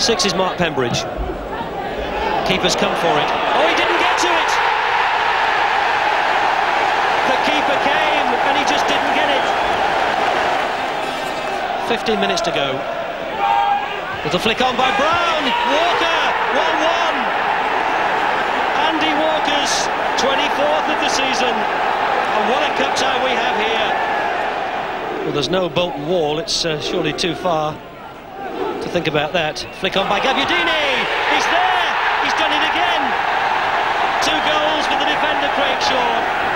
Six is Mark Pembridge. Keeper's come for it. Oh, he didn't get to it! The keeper came and he just didn't get it. 15 minutes to go. Little flick on by Brown. Walker, 1-1. Andy Walker's 24th of the season. And what a cup tie we have here. Well, there's no Bolton wall. It's uh, surely too far think about that. Flick on by Gabbiadini. He's there. He's done it again. Two goals for the defender, Craig Short.